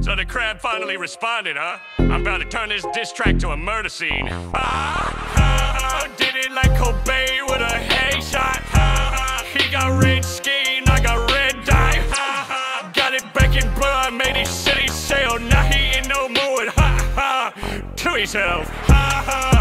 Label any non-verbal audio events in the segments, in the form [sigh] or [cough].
So the crab finally responded, huh? I'm about to turn this diss track to a murder scene. Ah, ah, did it like Cobain with a headshot. Ah, he got red skin, I got red dye. Ah, got it back in blood, made his city sail. Now he in no mood. Ha ha, to himself. Ha, ha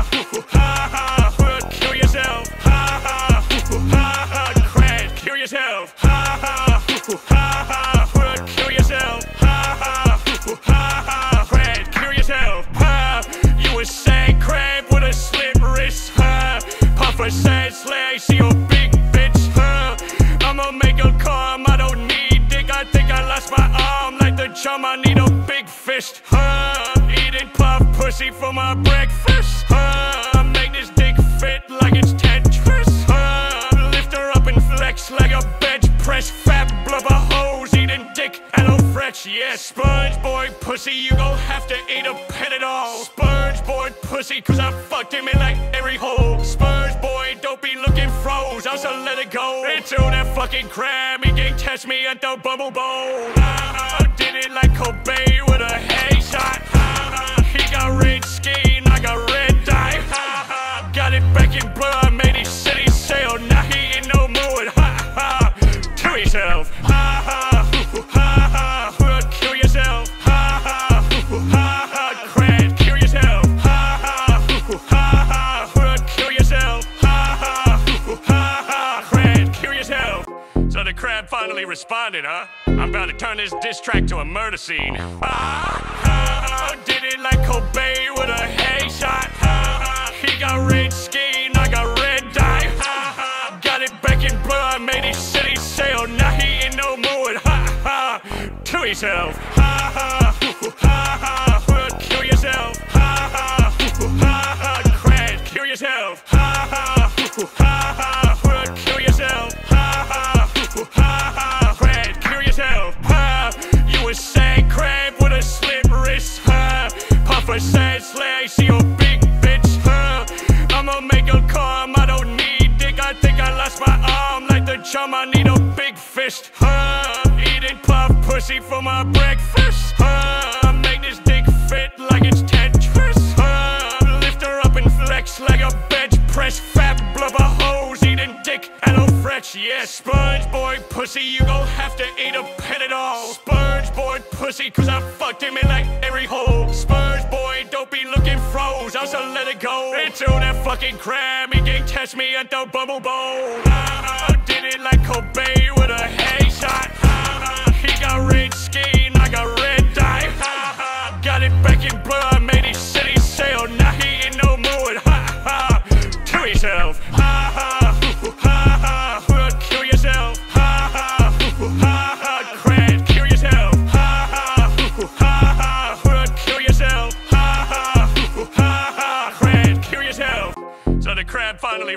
breakfast. Make this dick fit like it's lift her up and flex like a bench press. Fat blubber hose eating dick no fresh. Boy pussy, you gon' have to eat a Panadol. Sponge boy pussy, cause I fucked him in like every hole. Sponge boy, don't be looking froze, I shall let it go. Into that fucking crab, he can me at the bubble bowl. Ah, responded, huh? I'm about to turn this diss track to a murder scene. Ah, ah, did it like Cobain with a headshot. Ah, he got red skin, I got red dye. Ah, got it back in blood, made his city sail. Now he in no mood. Ha ha, to himself. Yeah, sponge boy pussy, you gon' have to eat a Panadol. Sponge boy pussy, cause I fucked him in like every hole. Sponge boy, don't be looking froze, I shall let it go. Into that fucking crab, he can't catch me at the bubble bowl.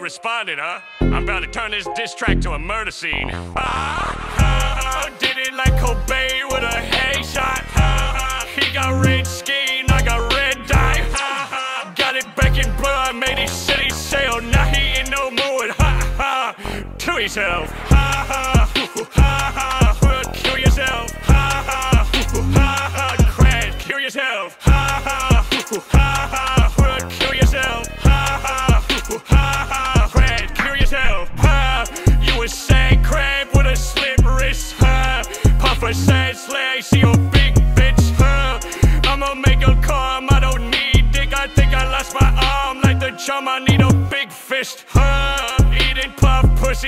Responded, huh? I'm about to turn this diss track to a murder scene. Ah, ah, did it like Cobain with a hay headshot. Ah, he got red skin, I got red dye. Ah, got it back in blood, made his city sail. Now he in no mood. Ha ha, to himself. Ha ha, ha ha, kill yourself. Ha ha, ha ha, crash, kill yourself. Ha ha, ha ha,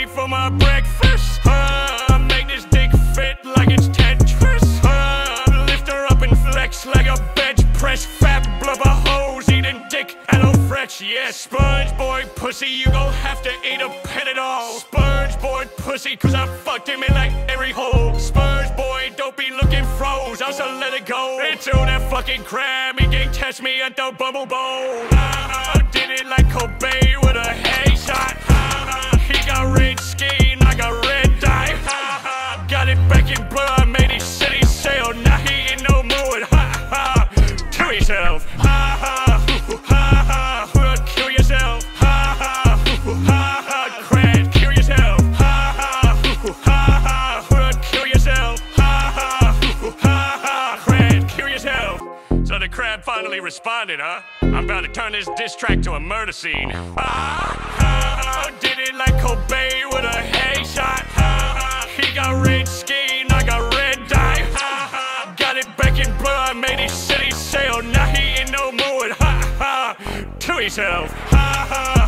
pussy for my breakfast. Ha, make this dick fit like it's Tetris. Ha, lift her up and flex like a bench press. Fat blubber hose eating dick no fresh. Yeah, sponge boy pussy, you gon' have to eat a Panadol. Sponge boy pussy, cause I fucked him in like every hole. Sponge boy, don't be looking froze, I shall let it go. Into that fucking crab, he can catch me at the bubble bowl. Responded, huh? I'm about to turn this diss track to a murder scene. Ah, ah, did it like Cobain with a headshot. Ah, he got red skin, I got red dye. Ah, got it back in blood, made his city sail. Now he in no mood. Ha ha, to himself. Ha, ha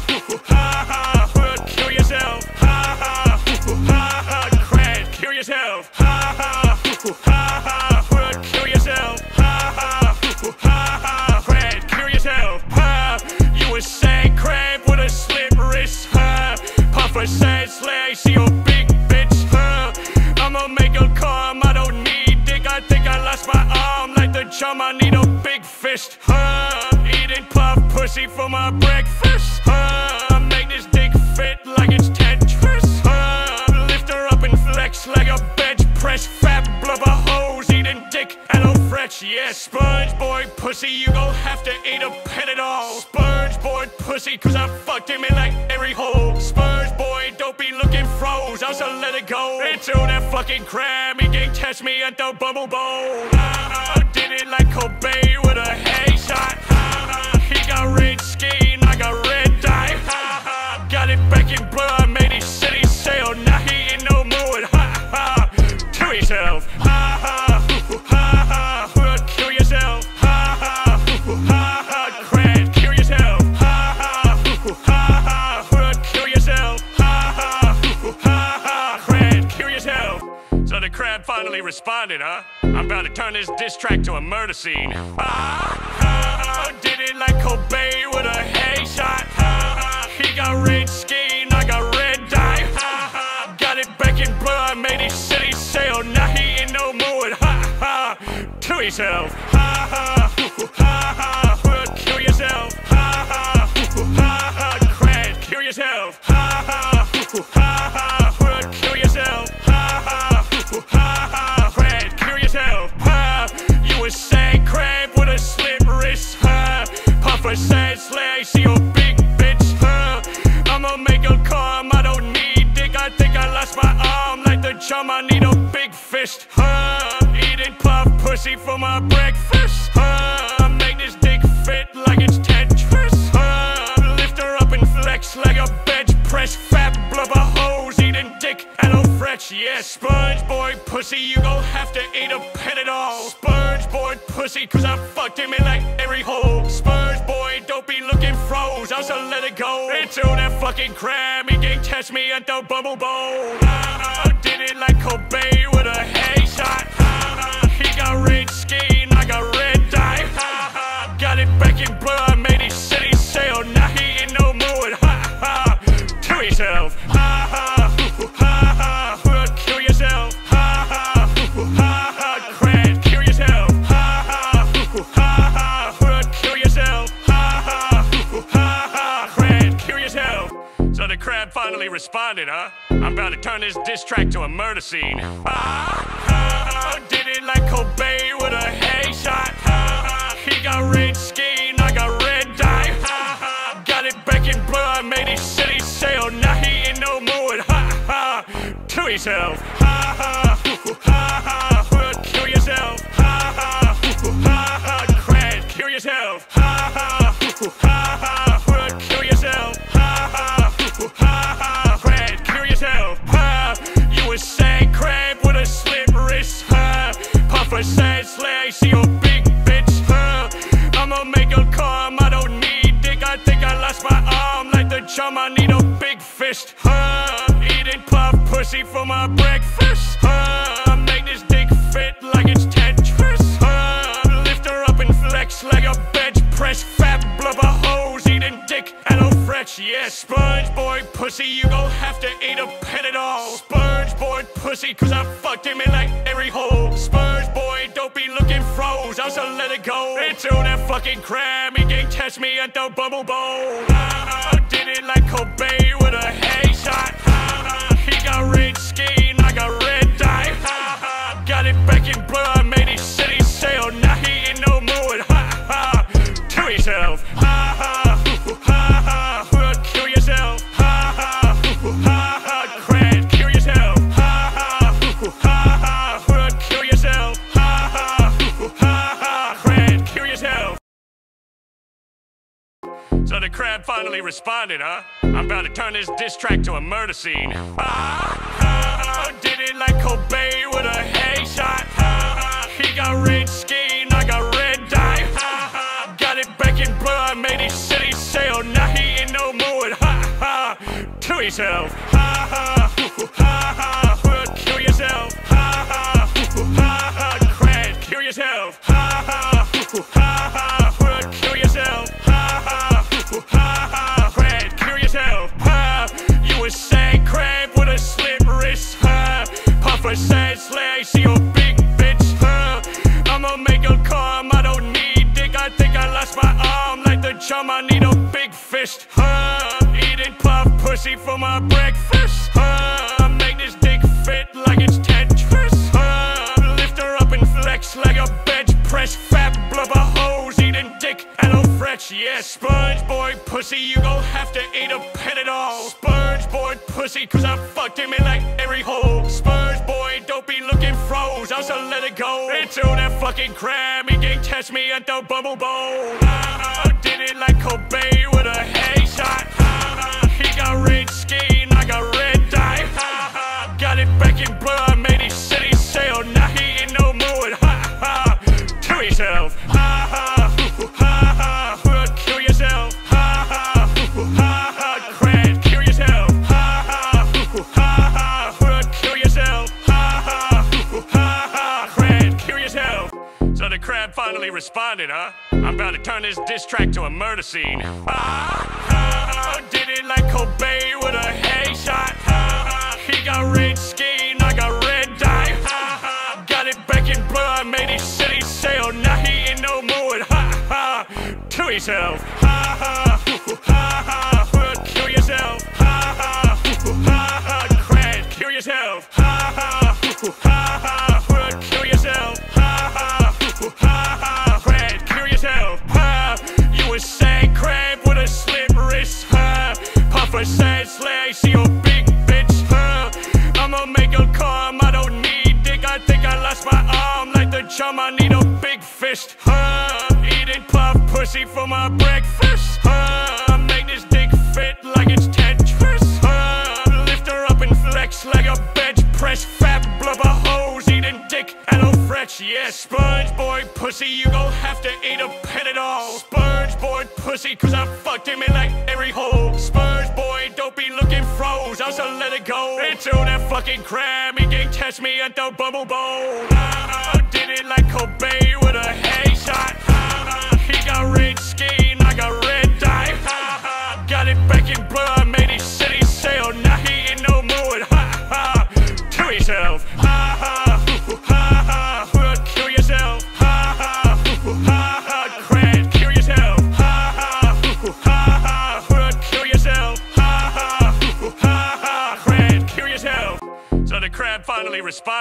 pussy for my breakfast. Ha, make this dick fit like it's Tetris. Ha, lift her up and flex like a bench press. Fat blubber hose eating dick a fresh. Yeah, sponge boy pussy, you gon' have to eat a Panadol. Sponge boy pussy, cause I fucked him in like every hole. Sponge boy, don't be looking froze, I shall let it go. Into that fucking crab, he can catch me at the bubble bowl. Responded, huh? I'm about to turn this diss track to a murder scene. Ah, ah, did it like Cobain with a headshot. Ah, he got red skin, I got red dye. Ah, got it back in blood, made his city sail. Now he in no mood. Ha ha, to himself. Ha, ha pussy for my breakfast. Ha, make this dick fit like it's Tetris. Ha, lift her up and flex like a bench press. Fat blubber hose eating dick a fresh. Yeah, sponge boy pussy, you gon' have to eat a Panadol. Sponge boy pussy, cause I fucked him in like every hole. Sponge boy, don't be looking froze, I shall let it go. Into that fucking crab, he can catch me at the bubble bowl. Responded, huh? I'm about to turn this diss track to a murder scene. Ah, ah, [laughs] did it like Cobain with a headshot. Ah, he got red skin, I got red dye. Ah, got it back in blood, made his city sail. Now he in no mood. Ha ha, to himself. Breakfast. Make this dick fit like it's Tetris. Lift her up and flex like a bench press. Fat blubber hose eating dick a fresh. Yeah, sponge boy pussy, you gon' have to eat a Panadol. Sponge boy pussy, cause I fucked him in like every hole. Sponge boy, don't be looking froze, I shall let it go. Into that fucking crab, he can catch me at the bubble bowl. Ah, did it like Cobain with a headshot. It back in made his. Now he in no mood. Ha ha, to himself. Ha ha, ha ha, kill yourself. Ha ha, ha ha, crash, kill yourself. Ha ha, ha ha, kill yourself. Ha ha, ha ha, crash, kill yourself. So the crab finally responded, huh? I'm about to turn this diss track to a murder scene. Ah, did it like Cobain with a. Ah, he got red skin, I got red dye. Ah, got it back in blood, made his city sail. Now he in no mood. Ha ha, to himself. Ha ha, ha ha, ha, kill yourself. Ha ha, ha ha, crash, kill yourself. Ha ha, ha ha, kill yourself. Ha ha, ha ha, crash, kill yourself. Ha, you a sad crab with a slit wrist. Ha, puff a sad like. I need a big fist. Ha, eating puff pussy for my breakfast. Ha, make this dick fit like it's Tetris. Ha, lift her up and flex like a bench press. Fat blubber hose eating dick and a fresh. Yeah, sponge boy pussy, you gon' have to eat a Panadol. Sponge boy pussy, cause I fucked him in like every hole. Sponge boy, don't be looking froze, I shall let it go. Into that fucking crab, he can't catch me at the bubble bowl. It like Cobain with a hay shot. Ah, he got red skin, I got red dye. Got it back in blood, made his city sail. Now he in no mood. Ha ha, to himself. Ha ha, ha ha, kill yourself. Ha ha, ha ha, kill yourself. Ha ha, ha ha, kill yourself. Ha ha, ha ha, kill yourself. So the crab finally responded, huh? About to turn this diss track to a murder scene. Ah, ah, did it like Cobain with a hay shot. Ah, he got red skin, I got red dye. Ah, got it back in blood, made his city sail. Now he in no mood. Ha ha, to himself. Bubble bowl.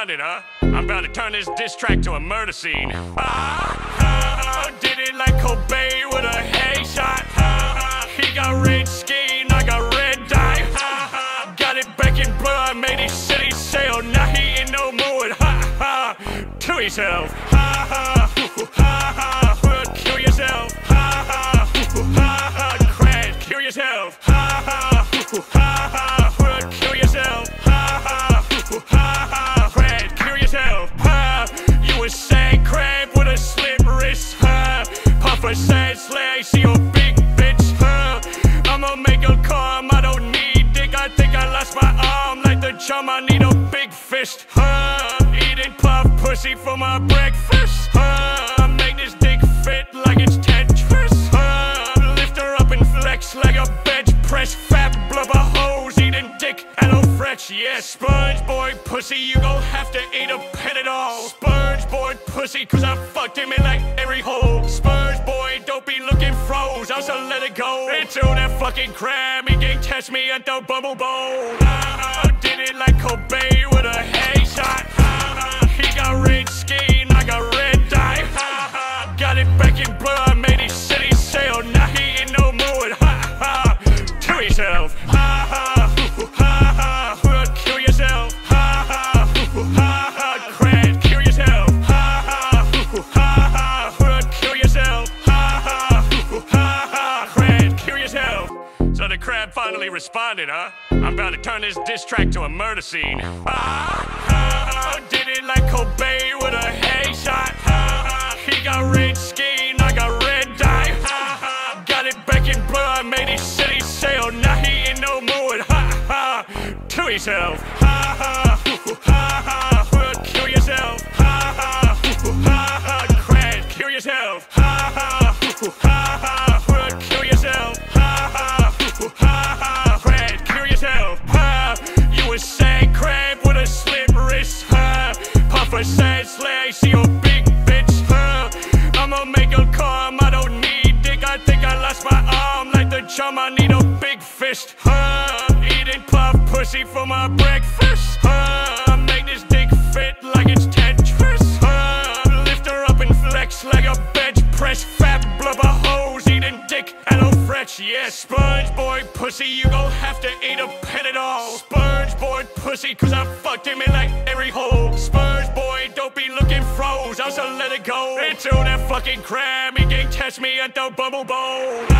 Responded, huh? I'm about to turn this diss track to a murder scene. Ah, ah, did it like Cobain with a hay shot. Ah, he got red skin, I got red dye. Ah, got it back in blood, made his city sail. Now he in no mood. Ha ha, to himself. Ha ha, ha for breakfast. Ha, make this dick fit like it's Tetris. Ha, lift her up and flex like a bench press. Fat blubber hose eating dick a fresh. Yeah, sponge boy pussy, you gon' have to eat a Panadol. Sponge boy pussy, cause I fucked him in like every hole. Sponge boy, don't be looking froze, I shall let it go. Into that fucking crab, he can't catch me at the bubble bowl. Finally responded, huh? I'm about to turn this diss track to a murder scene. Ah, oh, did it like Cobain with a headshot. Ah, he got red skin, I got red dye. Ah, got it back in blood, made his city sail. Now he ain't no more. Ha ha, to himself. Ha ha, pussy, you gon' have to eat a Panadol. Sponge boy pussy, cause I fucked him in like every hole. Sponge boy, don't be looking froze, I shall let it go. Into that fucking crab, he can't catch me at the bubble bowl.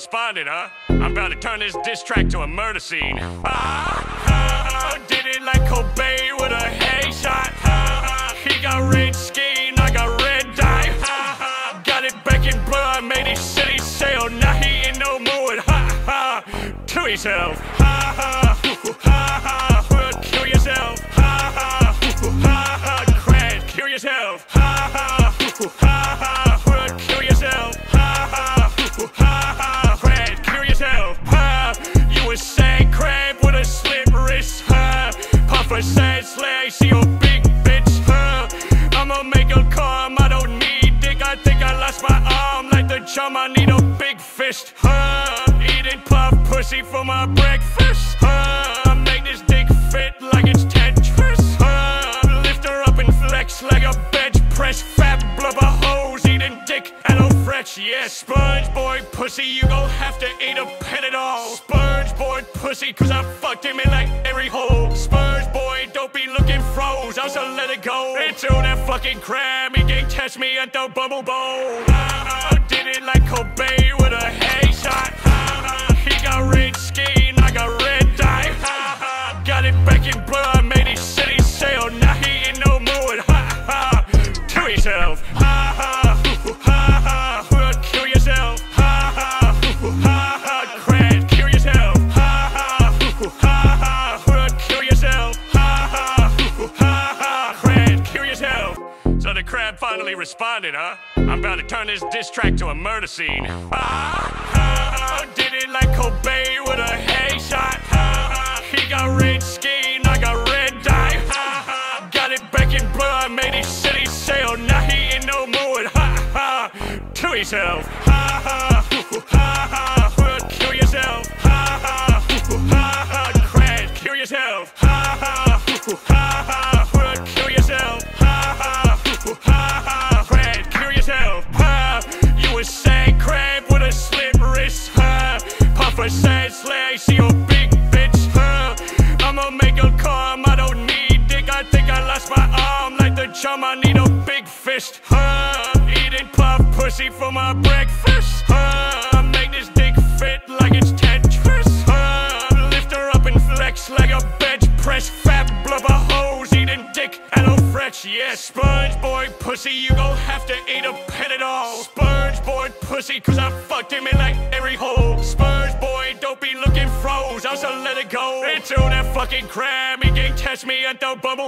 Responded, huh? I'm about to turn this diss track to a murder scene. Ah, ah, did it like Cobain with a headshot. Ah, he got red skin, I got red dye. Ah, got it back in blood, made his city sail. Now he ain't no more. Ha ha, to himself. Ha ha, ha ha, pussy for my breakfast. Ha, make this dick fit like it's Tetris. Ha, lift her up and flex like a bench press. Fat blubber hose eating dick a fresh. Yeah, sponge boy pussy, you gon' have to eat a Panadol. Sponge boy pussy, cause I fucked him in like every hole. Sponge boy, don't be looking froze, I shall let it go. Into that fucking crab, he can catch me at the bubble bowl. Responded, huh? I'm about to turn this diss track to a murder scene. Ah, ah, did it like Cobain with a headshot. Ah, he got red skin, I got red dye. Ah, got it back in blood, made his city sail. Now he ain't no more. Ha ha, to himself. Ha ha, ha ha, kill yourself. Ha ha, ha ha, crash, kill yourself. Ha Ha ha, ha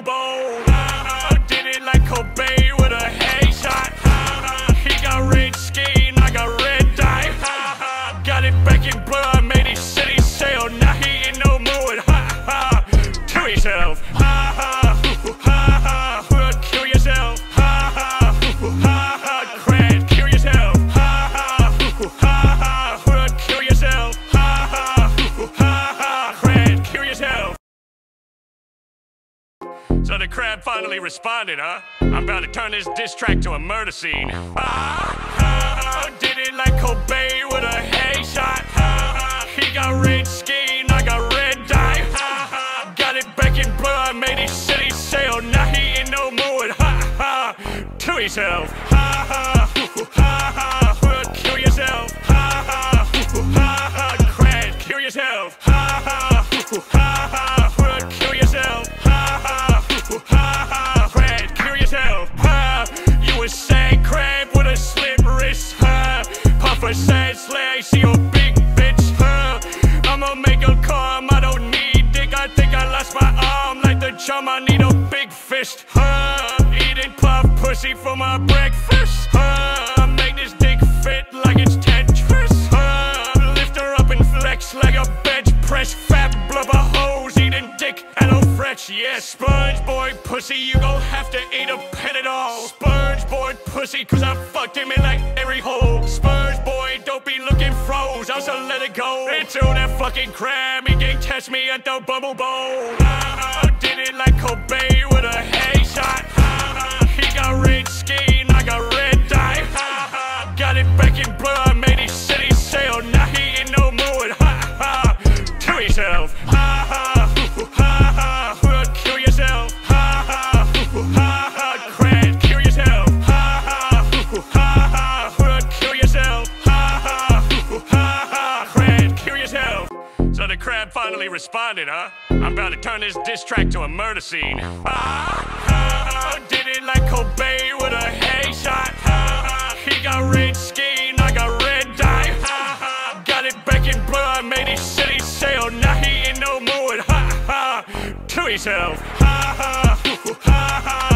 bowl. Responded, huh? I'm about to turn this diss track to a murder scene. Ah, ah, [laughs] did it like Cobain with a headshot. Ah, [laughs] ah, he got red skin, I got red dye. Ah, [laughs] ah, got it back in blood, made his city sail. Now he ain't no more. Ha ha, to himself. A sad slag, see your big bitch. Ha, I'ma make a calm, I don't need dick. I think I lost my arm like the chum. I need a big fist. Ha, eating puff pussy for my breakfast. Ha, make this dick fit like it's Tetris. Ha, lift her up and flex like a bench press. Fat blubber hose eating dick a fresh. Yeah, sponge boy pussy, you gon' have to eat a Panadol. Sponge boy pussy, cause I fucked him in like every hole. Sponge Until that fucking crab, he can catch me at the bubble bowl. Responded, huh? I'm about to turn this diss track to a murder scene. Ah, ah, [laughs] did it like Cobain with a hay headshot. Ah, he got red skin, I got red dye. Ah, got it back in blood, made his city sail. Now he ain't no more. Ha ha, to himself. Ha ha, ha ha,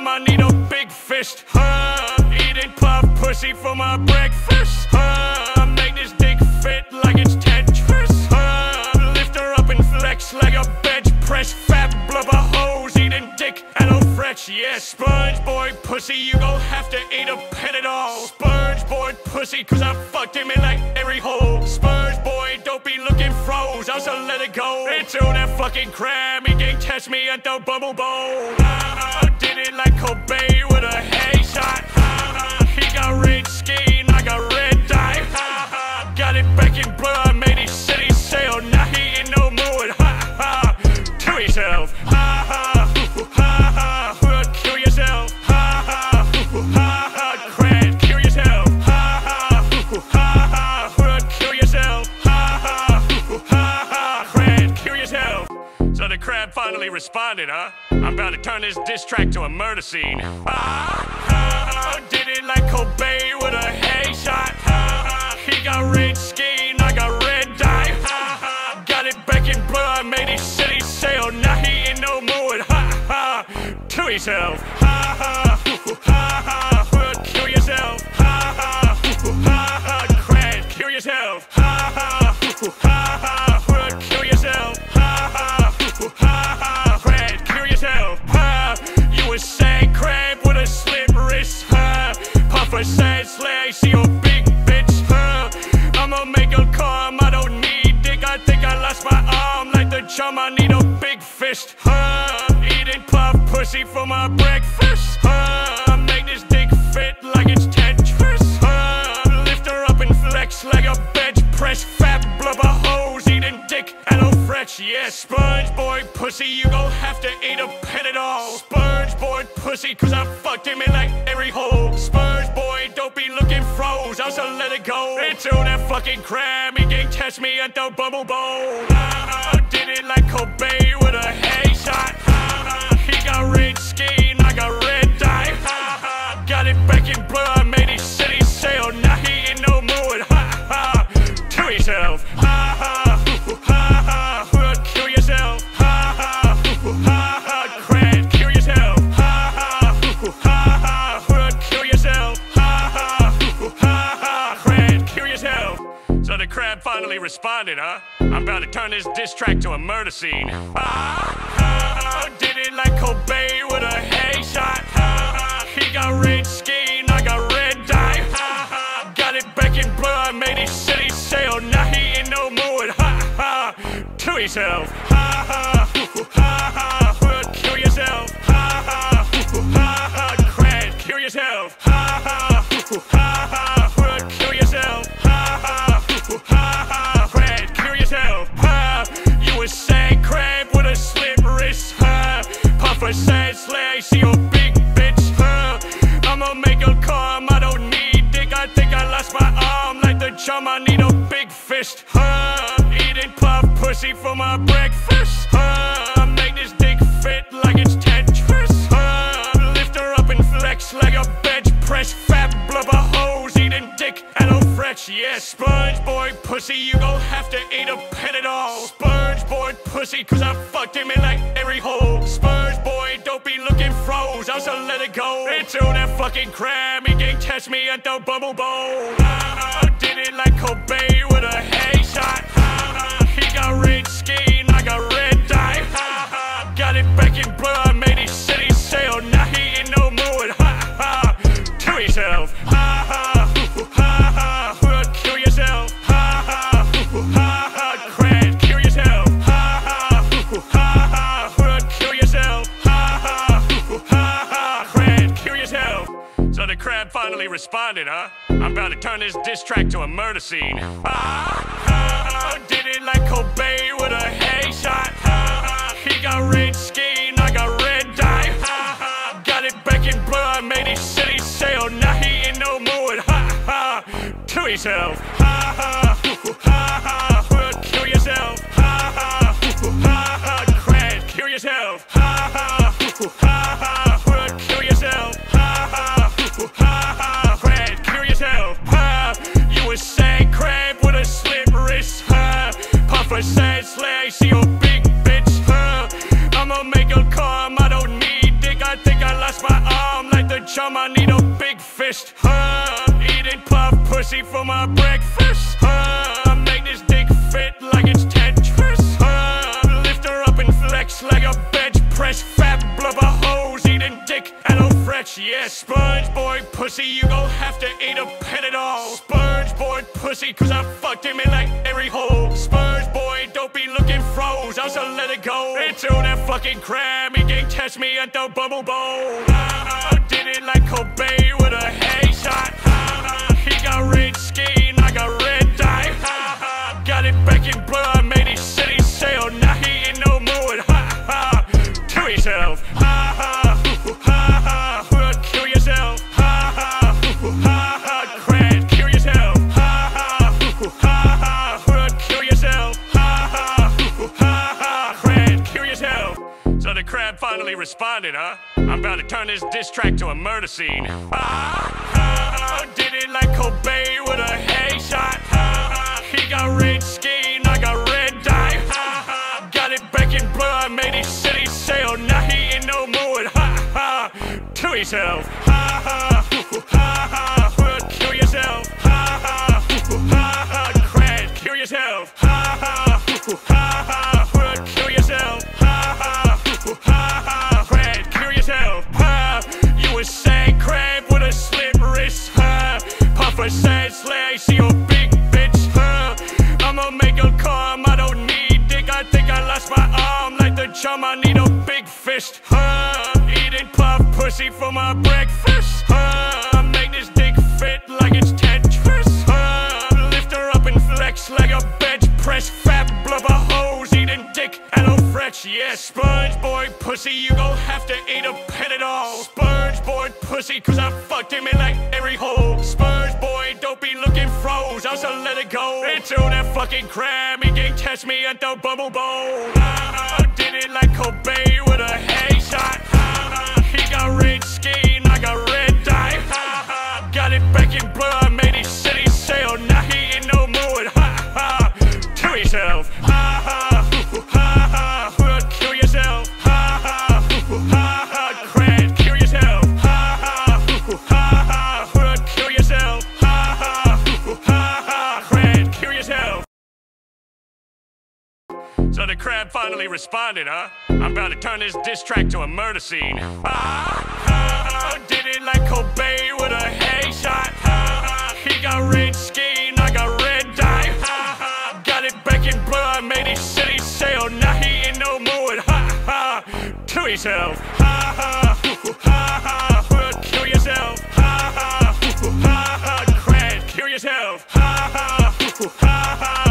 like. I need a big fist. Ha, eating puff pussy for my breakfast. Ha, make this dick fit like it's Tetris. Ha, lift her up and flex like a bench press. Fat blubber hose eating dick and a fresh. Yeah, sponge boy pussy, you gon' have to eat a Panadol. Sponge boy pussy, cause I fucked him in like every hole. Sponge boy, don't be looking froze, I shall let it go. Until that fucking crab, he can catch me at the bubble bowl. Ah, did responded, huh? I'm about to turn this diss track to a murder scene. Ah, ah, did it like Cobain with a headshot. Ah, he got red skin, I got red dye. Ah, got it back in blood, made his city sail. Now he ain't no more. Ha ha, to himself. Ha ha, ha ha, puff for my breakfast. Ha, make this dick fit like it's Tetris. Ha, lift her up and flex like a bench press. Fat blubber hose eating dick a fresh. Yeah, sponge boy pussy, you gon' have to eat a Panadol. Sponge boy pussy, cause I fucked him in like every hole. Sponge boy, don't be looking froze, I shall let it go. Until that fucking crab, he can catch me at the bubble bowl. Ah, did it like Cobain finally responded, huh? I'm about to turn this diss track to a murder scene. Ah, ah, did it like Cobain with a hay headshot. Ah, he got red skin, I got red dye. Ah, got it back in blood, made his city sail. Now he ain't no more. Ha ha, to himself. Ha ha, ha ha, kill yourself. Ha ha, ha ha, crash, kill yourself. Ha, pussy for my breakfast. Ha, make this dick fit like it's Tetris. Ha, lift her up and flex like a bench press. Fat blubber hose eating dick a fresh. Yeah, sponge boy pussy, you gon' have to eat a Panadol. Sponge boy pussy, cause I fucked him in like every hole. Sponge boy, don't be looking froze, I shall let it go. Until that fucking crab, he can't test me at the bubble bowl. This diss track to a murder scene. Ah, responded, huh? I'm about to turn this diss track to a murder scene. Ah, ah, did it like Cobain with a headshot. Ah, he got red skin, I got red dye. Ah, got it back in blood, made his city sail. Now he ain't no more. Ha ha, to himself. For breakfast. Ha, make this dick fit like it's Tetris. Ha, lift her up and flex like a bench press. Fat blubber hose eating dick a fresh. Yeah, sponge boy pussy, you gon' have to eat a Panadol. Sponge boy pussy, cause I fucked him in like every hole. Sponge boy, don't be looking froze, I shall let it go. Until that fucking crab, he can't test me at the bubble bowl. Finally responded, huh? I'm about to turn this diss track to a murder scene. Ah, ah, did it like Cobain with a headshot. Ah, he got red skin, I got red dye. Got it back in blood, made his city sail. Now he ain't no more. Ha ha, to himself. Ha ha, ha ha, kill yourself. Ha ha, ha ha, crash, kill yourself. Ha ha, ha ha,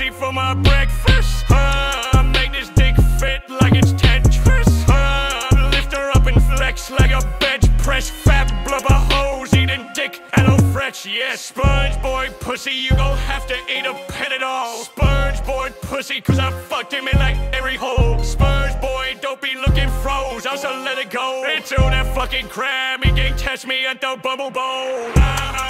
pussy for my breakfast. Ha, make this dick fit like it's Tetris. Ha, lift her up and flex like a bench press. Fat blubber hose eating dick a fresh. Yeah, sponge boy pussy, you gon' have to eat a Panadol. Sponge boy pussy, cause I fucked him in like every hole. Sponge boy, don't be looking froze, I shall let it go. Until that fucking crab, he can't catch me at the bubble bowl. Ah,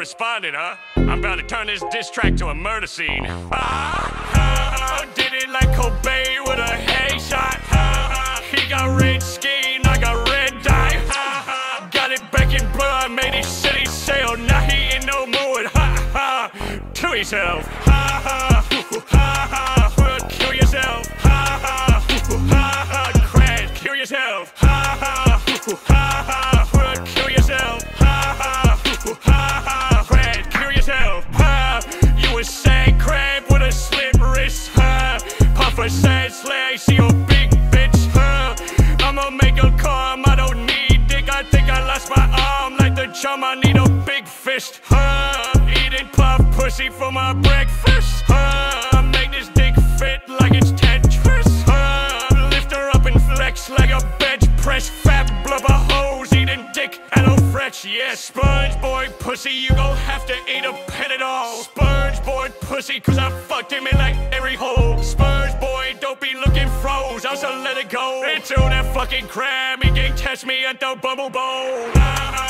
responded, huh? I'm about to turn this diss track to a murder scene. Ah, ah, did it like Cobain with a headshot. Ah, he got red skin, I got red dye. Ah, got it back in blood, made his city sail. Now he ain't no more. Ha ha, to himself. Ha, ha pussy, you gon' have to eat a Panadol. Sponge boy pussy, cause I fucked him in like every hole. Sponge boy, don't be looking froze, I shall let it go. Until that fucking crab, he can't catch me at the bubble bowl. Ah, did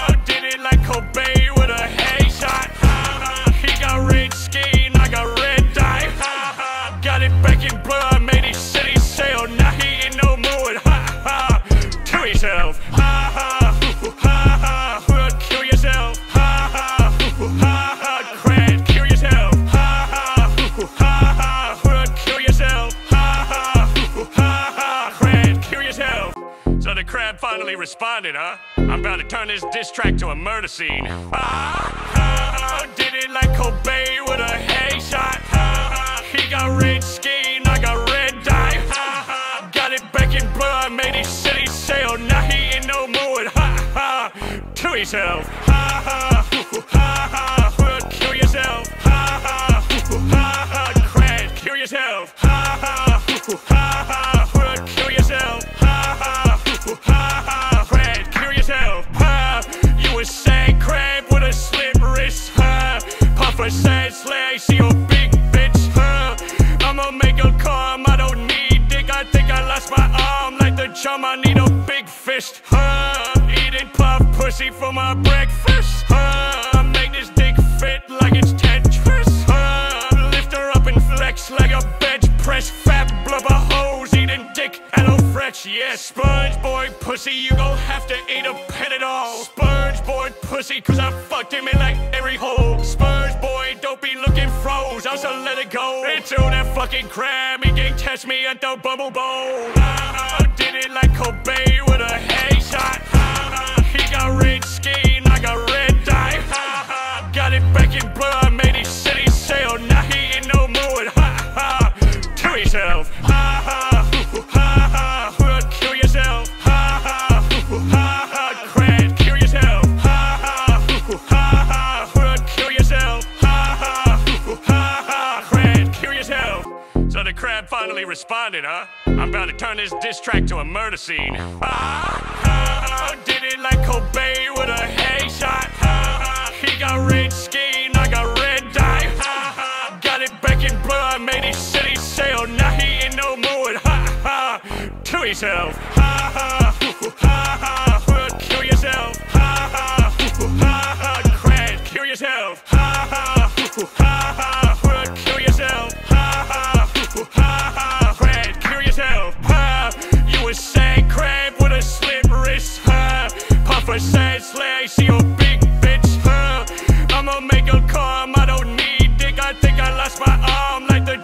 responded, huh? I'm about to turn this diss track to a murder scene. Ah, ah, did it like Cobain with a hay headshot. Ah, he got red skin, I got red dye. Ah, got it back in blood, made his city sail. Now he ain't no more. Ha ha, to himself. Ha ha, ha ha, kill yourself. Ha ha, ha ha, crash, kill yourself. Ha ha, ha have to eat a Panadol. Sponge boy pussy, cause I fucked him in like every hole. Sponge boy, don't be looking froze, I shall let it go. Until that fucking crab, he can't catch me at the bubble bowl. I'm to turn this diss track to a murder scene. Ah, ah, did it like Cobain with a hay shot. Ah, he got red skin, I got red dye. Got it back in blood, made his city sail. Now he in no mood. Ha ha, to himself.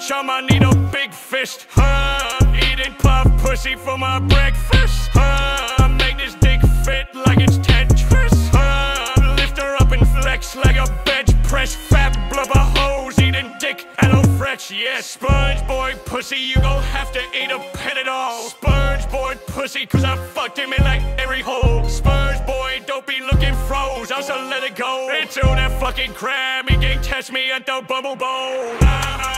I need a big fist. Ha, eating puff pussy for my breakfast. Ha, make this dick fit like it's Tetris. Ha, lift her up and flex like a bench press. Fat blubber hose eating dick. Hello fresh, yeah. Sponge boy pussy, you gon' have to eat a Panadol. Sponge boy pussy, cause I fucked him in like every hole. Sponge boy, don't be looking froze. I shall let it go. Until that fucking crab, he can catch me at the bubble bowl. I did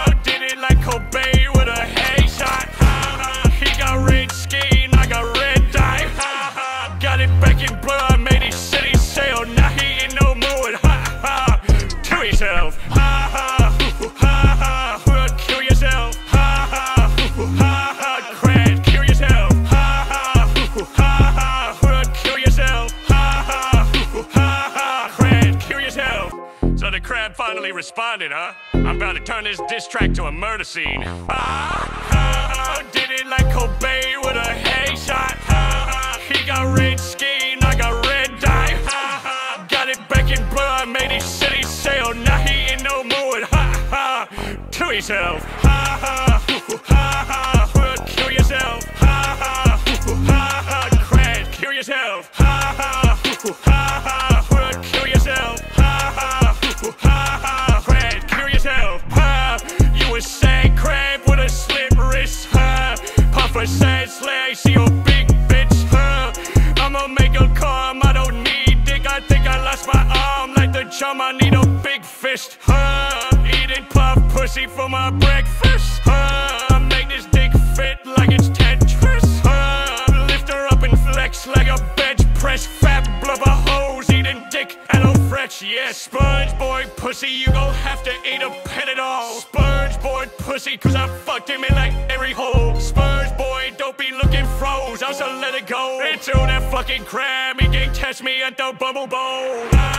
finally responded, huh? I'm about to turn this diss track to a murder scene. Ah, ah, did it like Cobain with a hay shot. Ah, he got red skin, I got red dye. Got it back in blood, made his city sail. Now he in no mood. Ha ha, to himself. Ha ha, ha ha, pussy for my breakfast. Ha, make this dick fit like it's Tetris. Ha, lift her up and flex like a bench press. Fat blubber hose eating dick. Hello fresh, yeah. Sponge boy pussy, you gon' have to eat a Panadol. Sponge boy pussy, cause I fucked him in like every hole. Sponge boy, don't be looking froze. I shall let it go. Until that fucking he can catch me at the bubble bowl. I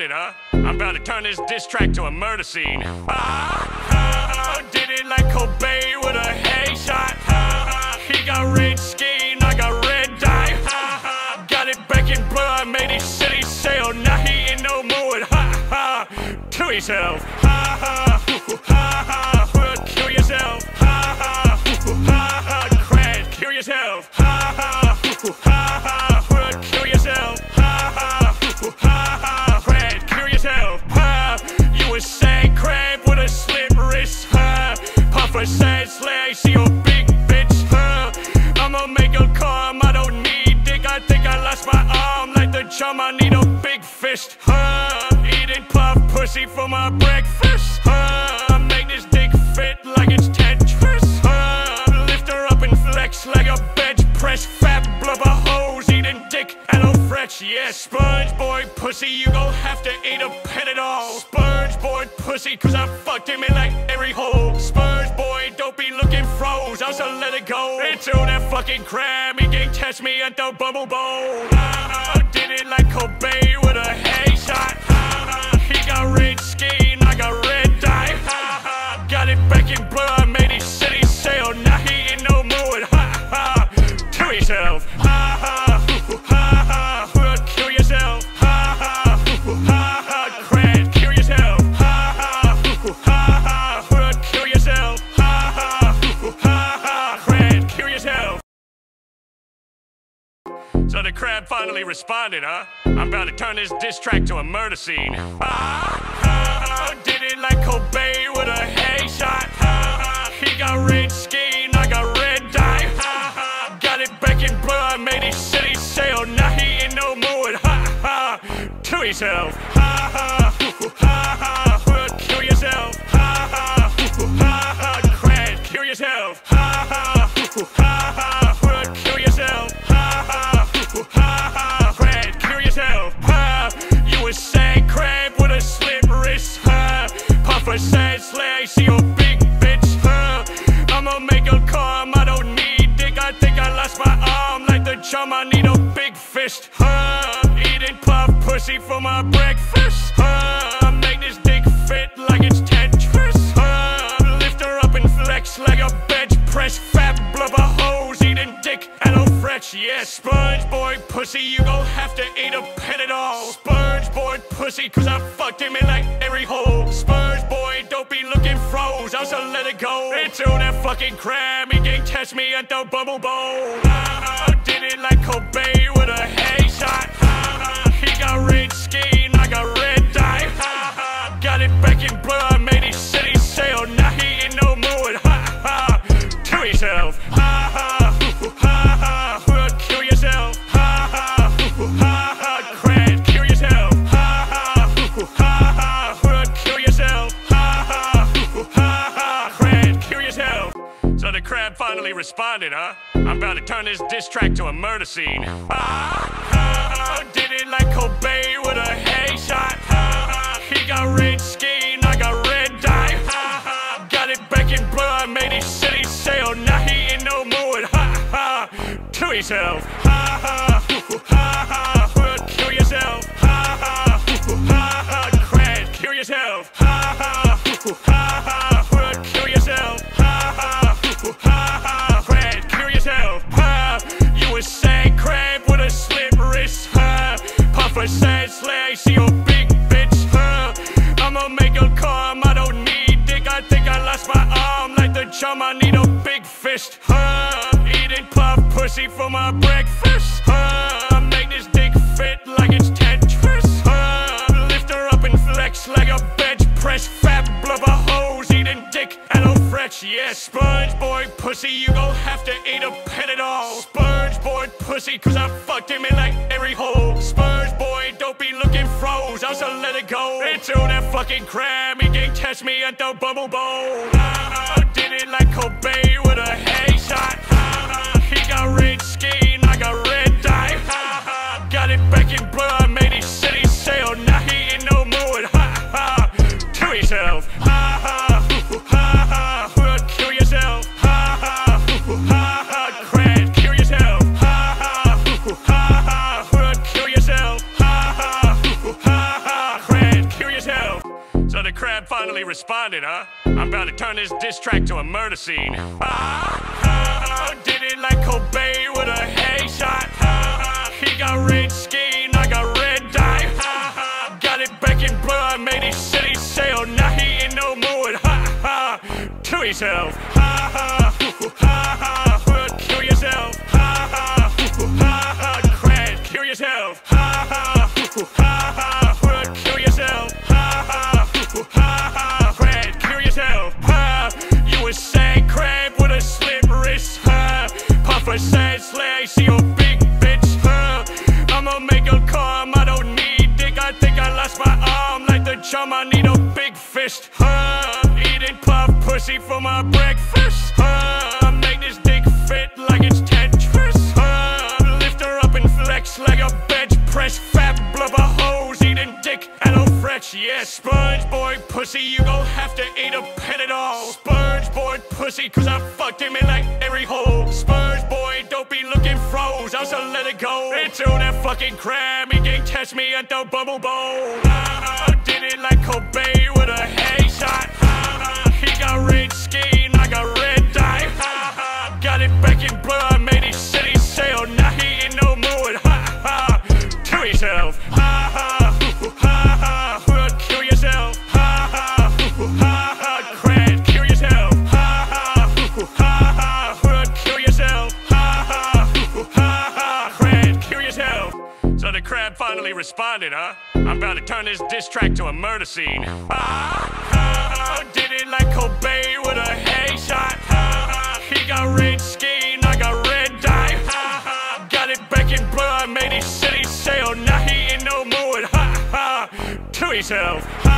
responded, huh? I'm about to turn this diss track to a murder scene. Ah, ah, did it like Cobain with a hay shot. Ah, he got red skin, I got red dye. Ah, got it back in blood, made his city sail. Now he in no mood. Ha ha, to himself. Yeah. Sponge boy pussy, you gon' have to eat a Panadol. Sponge boy pussy, cause I fucked him in like every hole. Sponge boy, don't be looking froze. I shall let it go. Until that fucking crab, he can catch me at the bubble bowl. I did it like Cobain with a hay shot. He got red finally responded, huh? I'm about to turn this diss track to a murder scene. Ah, ah, did it like Cobain with a hay shot. Ah, he got red skin, I got red dye. Ah, got it back in blood, made his city sail. Now he in no mood. Ha ha, to himself. Ha ha, ha ha, kill yourself. Ha ha, ha ha, crash, kill yourself. Ha ha, ha ha, fist. Ha, eating puff pussy for my breakfast. Ha, make this dick fit like it's Tetris. Ha, lift her up and flex like a bench press. Fat blubber hose eating dick no fresh. Yeah, sponge boy pussy, you gon' have to eat a Panadol. Sponge boy pussy, cause I fucked him in like every hole. Sponge boy, don't be looking froze, I shall let it go. Into that fucking crab, he can catch me at the bubble bowl. Ah, did it like Cobain responded, huh? I'm about to turn this diss track to a murder scene. Ah, ah, did it like Cobain with a hay shot. Ah, he got red skin, I got red dye. Ah, got it back in blood, made his city sail. Now he in no mood. Ha ha, to himself. Responded, huh? I'm about to turn this diss track to a murder scene. Ah, ah, did it like Cobain with a hay shot. Ah, he got red skin, I got red dye. Ah, got it back in blood, made his city sail. Now he in no mood. Ha ha, to himself. My breakfast. Ha, make this dick fit like it's Tetris. Ha, lift her up and flex like a bench press. Fat blubber hose eating dick no fresh. Yeah, sponge boy pussy, you gon' have to eat a Panadol. Sponge boy pussy, cause I fucked him in like every hole. Sponge boy, don't be looking froze, I shall let it go. Into that fucking he can catch me at the bubble bowl. Finally responded, huh? I'm about to turn this diss track to a murder scene. Ah, did it like Cobain with a hay shot. He got red skin, I got red dye. Got it back in blood, made his city sail. Now he in no mood. Ha ha, to himself.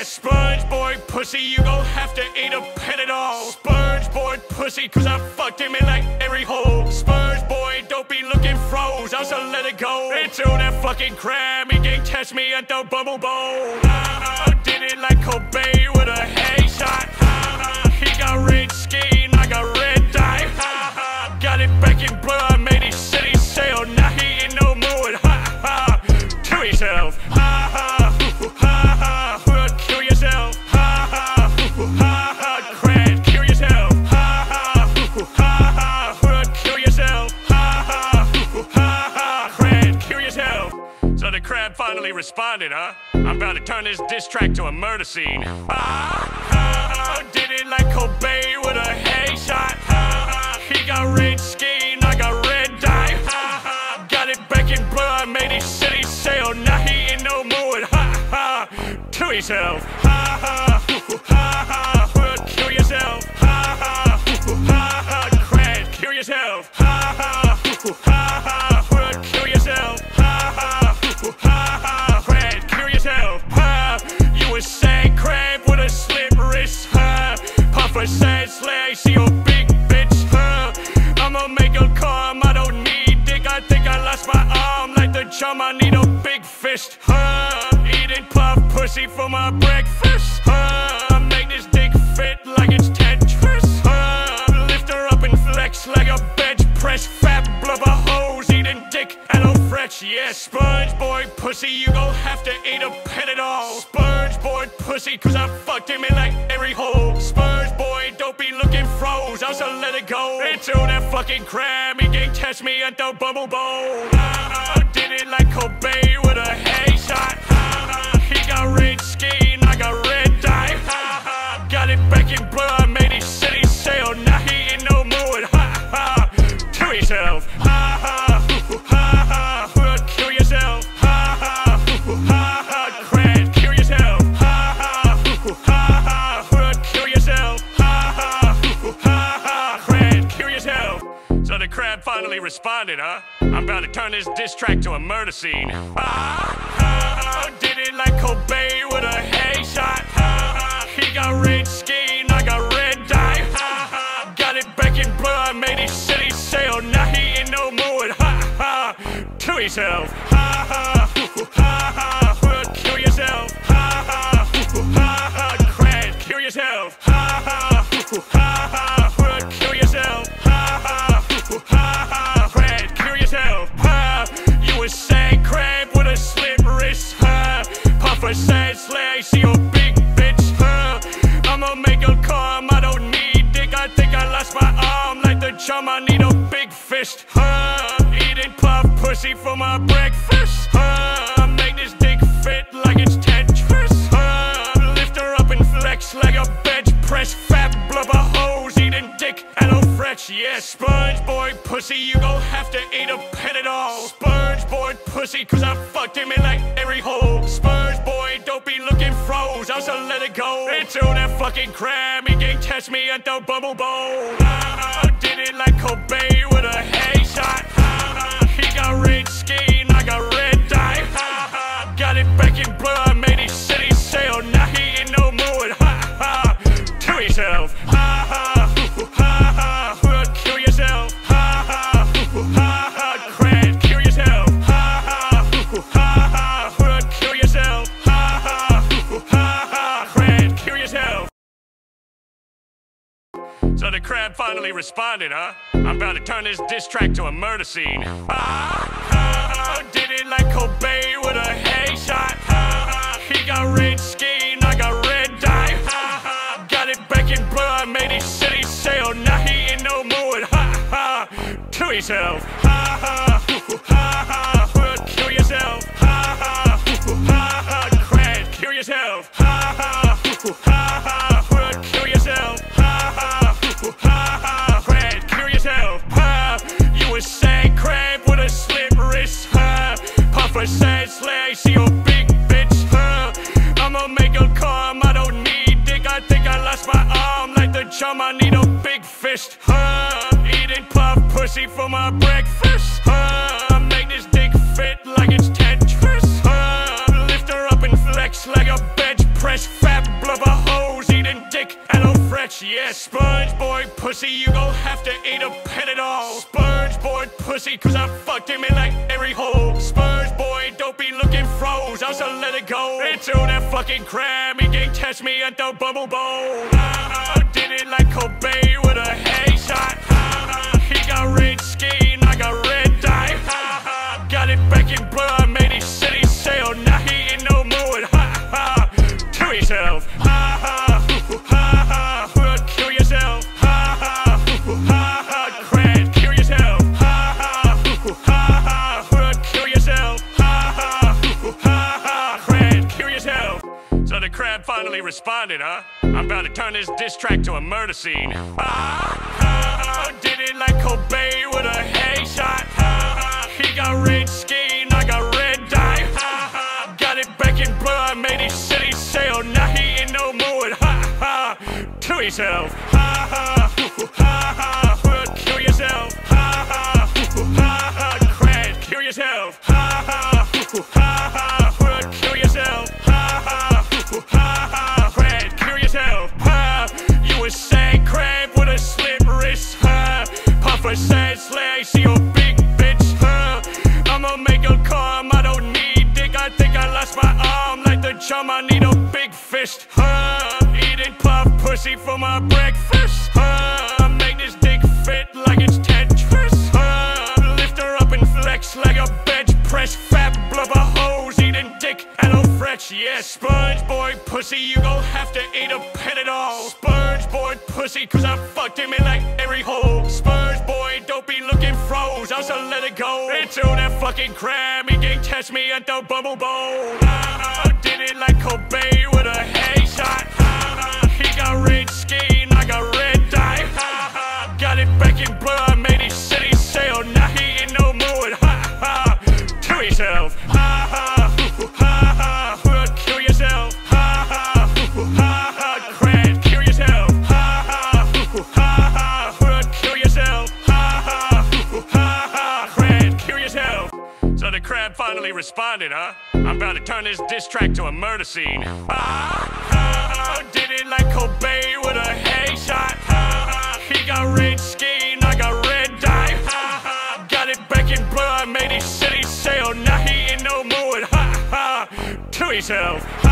Yeah. Sponge boy pussy, you gon' have to eat a Panadol. Sponge boy pussy, cause I fucked him in like every hole. Sponge boy, don't be looking froze. I'll just let it go. Into that fucking crab, he can catch me at the bubble bowl. Responded, huh? I'm about to turn this diss track to a murder scene. Ah, did it like Cobain with a hay shot. He got red skin, I got red dye. Got it back in blood, made his city sail. Now he in no mood. Ha ha, to himself. Ha ha, ha ha, kill yourself. Ha ha, ha ha, crash, kill yourself. Pussy for my breakfast. Ha, make this dick fit like it's Tetris. Ha, lift her up and flex like a bench press. Fat blubber hose eating dick. Hello fresh, yeah. Sponge boy pussy, you gon' have to eat a Panadol. Sponge boy pussy, cause I fucked him in like every hole. Sponge boy, don't be looking froze. I shall let it go. Into that fucking crab, he can catch me at the bubble bowl. I responded, huh? I'm about to turn this diss track to a murder scene. Ah, ah did it like Cobain with a hay shot. Ah, ah, he got red skin, I got red dye. Got it back in blood, made his city sail. Now he in no mood. Ha ha, to himself. Ha ha, ha ha, kill yourself. Ha ha, ha ha, crash, kill yourself. Ha ha, ha huh? I'm about to turn this diss track to a murder scene. Ah, a slag, see your big bitch. Ha, I'ma make her calm. I don't need dick. I think I lost my arm like the chum. I need a big fist. Ha, eating puff pussy for my breakfast. Ha, make this dick fit like it's Tetris. Ha, lift her up and flex like a bench press. Fat blubber hose eating dick. Hello fresh, yeah. Sponge boy pussy, you gon' have to eat a Panadol. Sponge boy pussy, cause I fucked him in like every hole. Into that fucking crab, he can catch me at the bubble bowl. I did responded, huh? I'm about to turn this diss track to a murder scene. Ah, ah, ah did it like Cobain with a hay shot. Ah, he got red skin, I got red dye. Got it back in blood, made his city sail. Now he in no mood. To himself. Kill pussy for my breakfast. Make this dick fit like it's Tetris. Lift her up and flex like a bench press. Fat blubber hose eating dick. Hello fresh, yeah. Sponge boy pussy, you gon' have to eat a Panadol. Sponge boy pussy, cause I fucked him in like every hole. Sponge boy, don't be looking froze. I shall let it go. Into that fucking crab, he can catch me at the bubble bowl. Responded, huh? I'm about to turn this diss track to a murder scene. Ah, did it like Cobain with a hay shot. He got red skin, I got red dye. Got it back in blood, made his city sail. Now he in no mood. To himself.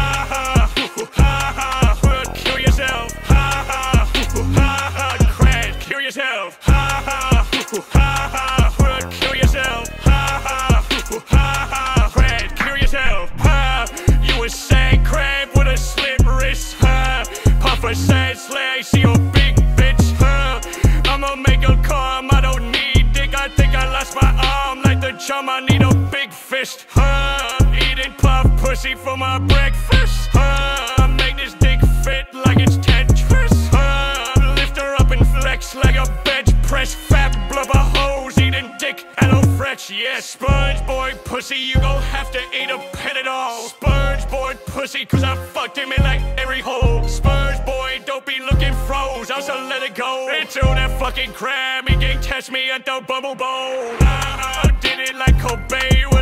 Yeah. Sponge boy pussy, you gon' have to eat a Panadol. Sponge boy pussy, cause I fucked him in like every hole. Sponge boy, don't be looking froze. I shall let it go. Into that fucking he can catch me at the bubble bowl. I did it like Cobain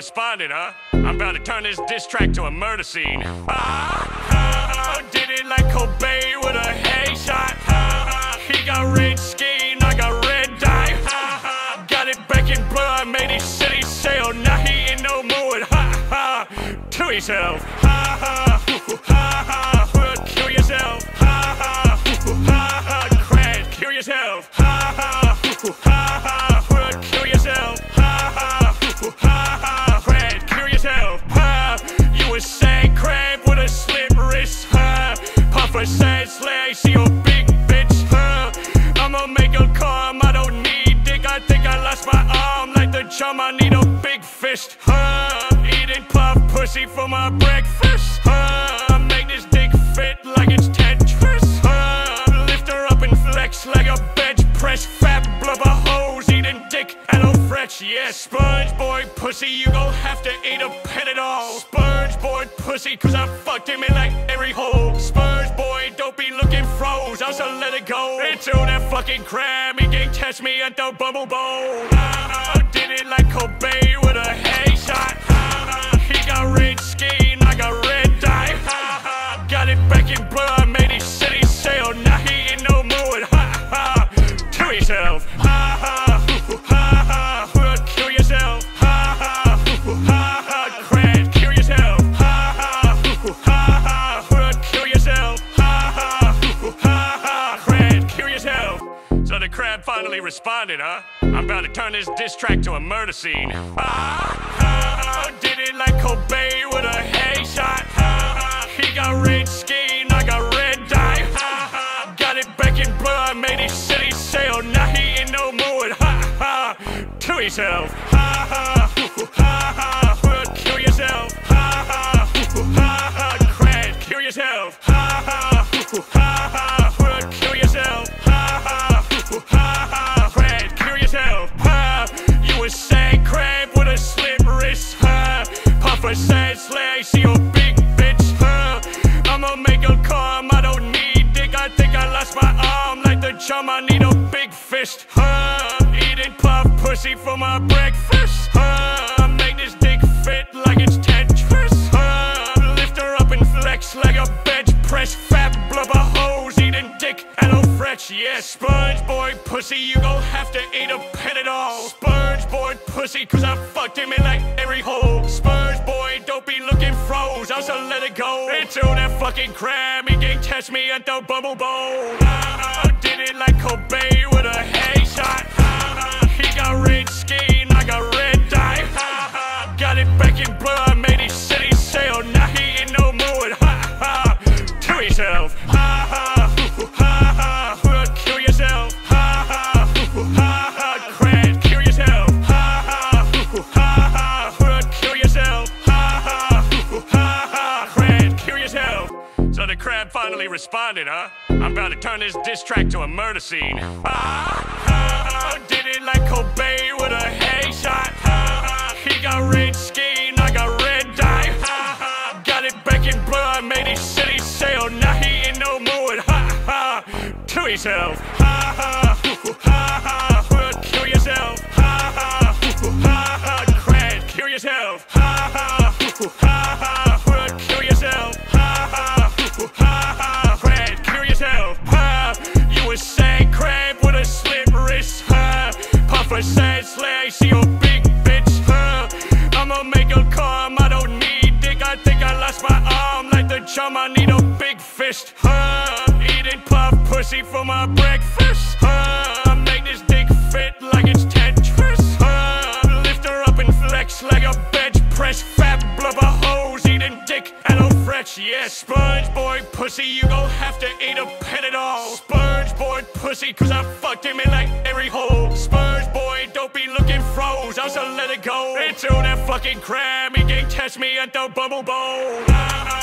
responded, huh? I'm about to turn this diss track to a murder scene. Ah, ah, ah did it like Cobain with a hay shot. headshot. Ah, he got red skin, I got red dye. Got it back in blood, made his city sail. Now he in no mood. Ha ha, to himself. My breakfast. Ha, make this dick fit like it's Tetris. Ha, lift her up and flex like a bench press. Fat blubber hose eating dick a fresh. Yeah, sponge boy pussy, you gon' have to eat a Panadol. Sponge boy pussy, cause I fucked him in like every hole. Sponge boy, don't be looking froze, I shall let it go. Into that fucking crab, he can catch me at the bubble bowl. Responded, huh? I'm about to turn this diss track to a murder scene. Ah, ah did it like Cobain with a headshot. Ah, ah, he got red skin, I got red dye. Got it back in blood, made his city sail. Now he in no mood. Ha ha, to himself. Pussy, cause I fucked him in like every hole. Sponge boy, don't be looking froze, I shall let it go. Into that fucking crab, he can catch me at the bubble bowl. Responded, huh? I'm about to turn this diss track to a murder scene. Ah, [laughs] did it like Cobain with a headshot. [laughs] He got red skin, I got red dye. [laughs] Got it back in blood, made his city sail. Now he in no mood. Ha ha, to himself. Breakfast. Ha, make this dick fit like it's Tetris. Ha, lift her up and flex like a bench press. Fat blubber hose eating dick and a fresh. Yeah, sponge boy pussy, you gon' have to eat a Panadol. Sponge boy pussy, cause I fucked him in like every hole. Sponge boy, don't be looking froze, I shall let it go. Into that fucking crab, he can catch me at the bubble bowl.